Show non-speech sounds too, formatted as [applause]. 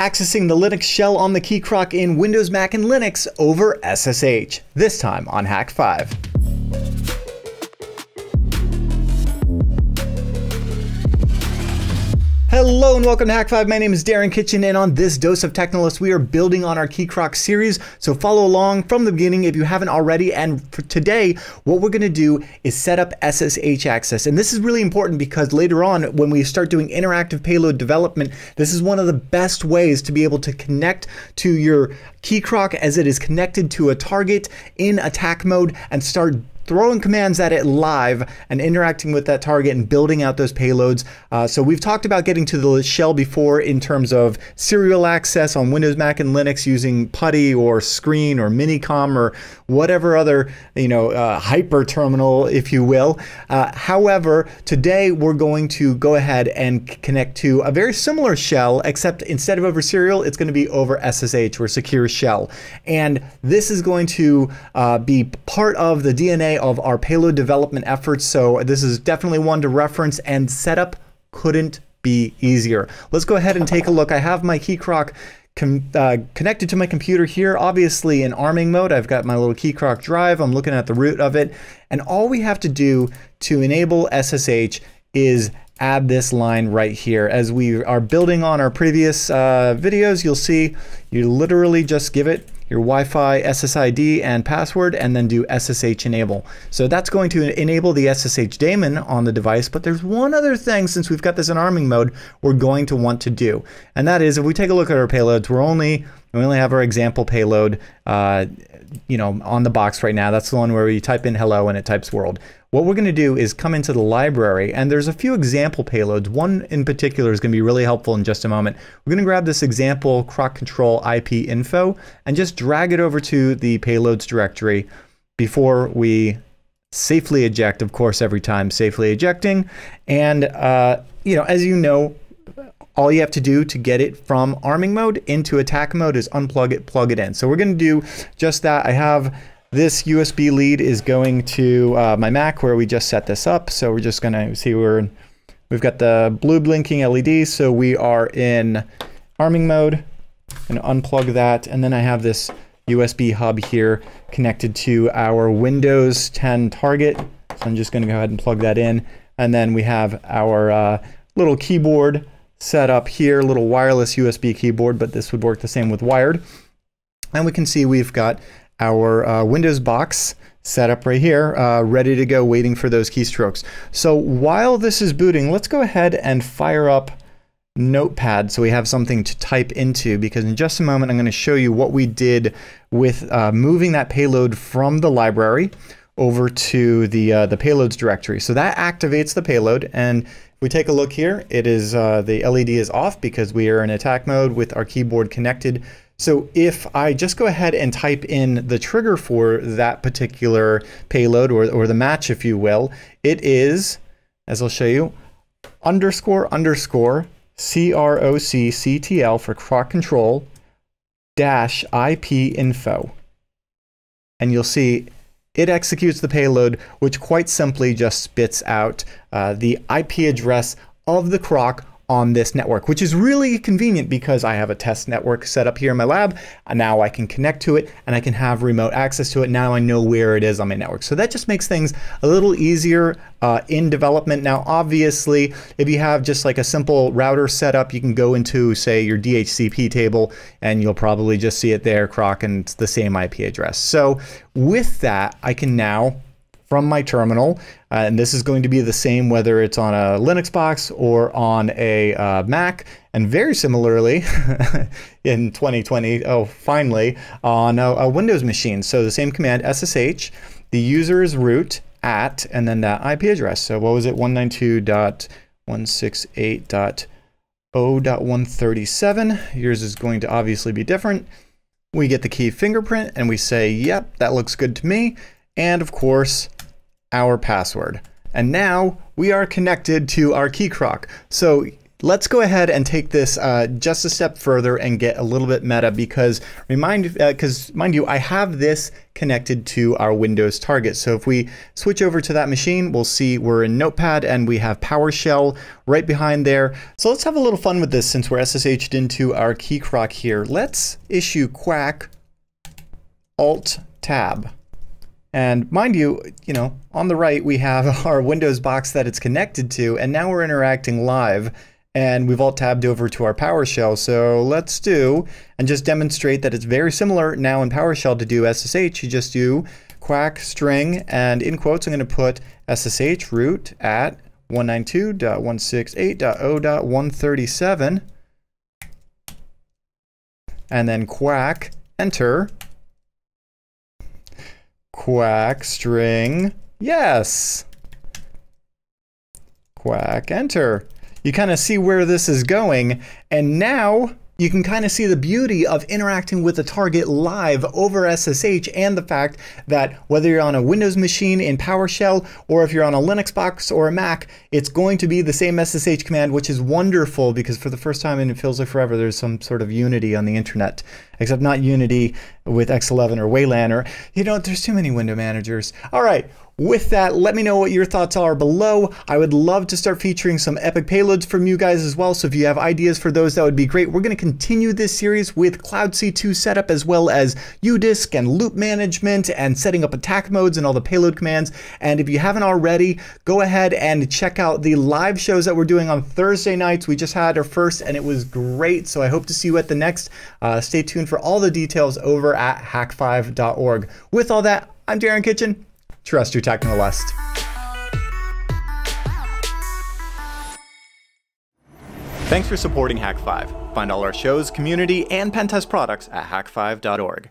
accessing the Linux shell on the Key Croc in Windows, Mac, and Linux over SSH, this time on Hak5. Hello and welcome to Hak5. My name is Darren Kitchen, and on this dose of Technolust, we are building on our Key Croc series. So follow along from the beginning if you haven't already. And for today, what we're going to do is set up SSH access. And this is really important because later on, when we start doing interactive payload development, this is one of the best ways to be able to connect to your Key Croc as it is connected to a target in attack mode and start throwing commands at it live and interacting with that target and building out those payloads. Uh, so we've talked about getting to the shell before in terms of serial access on Windows, Mac, and Linux using PuTTY or Screen or Minicom or whatever other you know uh, hyper terminal, if you will. Uh, however, today we're going to go ahead and connect to a very similar shell, except instead of over serial, it's going to be over SSH or secure shell, and this is going to uh, be part of the DNA of our payload development efforts. So this is definitely one to reference and setup couldn't be easier. Let's go ahead and take a look. I have my Key Croc uh, connected to my computer here, obviously in arming mode. I've got my little Key Croc drive. I'm looking at the root of it. And all we have to do to enable SSH is add this line right here. As we are building on our previous uh, videos, you'll see you literally just give it your Wi-Fi SSID and password, and then do SSH enable. So that's going to enable the SSH daemon on the device, but there's one other thing, since we've got this in arming mode, we're going to want to do. And that is, if we take a look at our payloads, we're only, we only have our example payload, uh, you know, on the box right now. That's the one where you type in hello and it types world. What we're going to do is come into the library, and there's a few example payloads. One in particular is going to be really helpful in just a moment. We're going to grab this example croc control IP info and just drag it over to the payloads directory before we safely eject, of course, every time safely ejecting. And, uh, you know, as you know, all you have to do to get it from arming mode into attack mode is unplug it, plug it in. So we're going to do just that. I have this USB lead is going to uh, my Mac where we just set this up. So we're just going to see we're we've got the blue blinking LED. So we are in arming mode. and unplug that. And then I have this USB hub here connected to our Windows 10 target. So I'm just going to go ahead and plug that in. And then we have our uh, little keyboard set up here, a little wireless USB keyboard, but this would work the same with wired. And we can see we've got our uh, Windows box set up right here, uh, ready to go, waiting for those keystrokes. So while this is booting, let's go ahead and fire up Notepad so we have something to type into because in just a moment I'm going to show you what we did with uh, moving that payload from the library over to the uh, the payloads directory. So that activates the payload and if we take a look here, it is uh, the LED is off because we are in attack mode with our keyboard connected so if I just go ahead and type in the trigger for that particular payload or, or the match, if you will, it is, as I'll show you, underscore underscore CROCCTL for croc control dash IP info. And you'll see it executes the payload, which quite simply just spits out uh, the IP address of the croc on this network, which is really convenient because I have a test network set up here in my lab. And now I can connect to it and I can have remote access to it. Now I know where it is on my network. So that just makes things a little easier uh, in development. Now, obviously, if you have just like a simple router setup, you can go into, say, your DHCP table and you'll probably just see it there, croc, and it's the same IP address. So with that, I can now from my terminal. Uh, and this is going to be the same whether it's on a Linux box or on a uh, Mac. And very similarly, [laughs] in 2020, oh, finally, on a, a, Windows machine. So the same command, SSH, the user's root at, and then that IP address. So what was it, 192.168.0.137. Yours is going to obviously be different. We get the key fingerprint and we say, yep, that looks good to me. And of course, our password. And now we are connected to our keycroc. So let's go ahead and take this uh, just a step further and get a little bit meta because remind because uh, mind you I have this connected to our Windows target so if we switch over to that machine we'll see we're in Notepad and we have PowerShell right behind there so let's have a little fun with this since we're SSH'd into our keycroc here let's issue quack alt tab and mind you, you know, on the right we have [laughs] our Windows box that it's connected to, and now we're interacting live and we've alt tabbed over to our PowerShell. So let's do, and just demonstrate that it's very similar now in PowerShell to do SSH. You just do quack string, and in quotes, I'm going to put SSH root at 192.168.0.137, and then quack, enter, quack string, yes, quack, enter. You kind of see where this is going. And now you can kind of see the beauty of interacting with the target live over SSH and the fact that whether you're on a Windows machine in PowerShell or if you're on a Linux box or a Mac, it's going to be the same SSH command, which is wonderful because for the first time and it feels like forever, there's some sort of unity on the internet, except not unity with X11 or Wayland or, you know, there's too many window managers. All right, with that, let me know what your thoughts are below. I would love to start featuring some epic payloads from you guys as well. So if you have ideas for those, that would be great. We're going to continue this series with Cloud C2 setup as well as UDISK and loop management and setting up attack modes and all the payload commands. And if you haven't already, go ahead and check out the live shows that we're doing on Thursday nights. We just had our first and it was great. So I hope to see you at the next. Uh, stay tuned for all the details over at hak5.org. With all that, I'm Darren Kitchen. Trust your Technolust. Thanks for supporting Hak5. Find all our shows, community, and pentest products at hak5.org.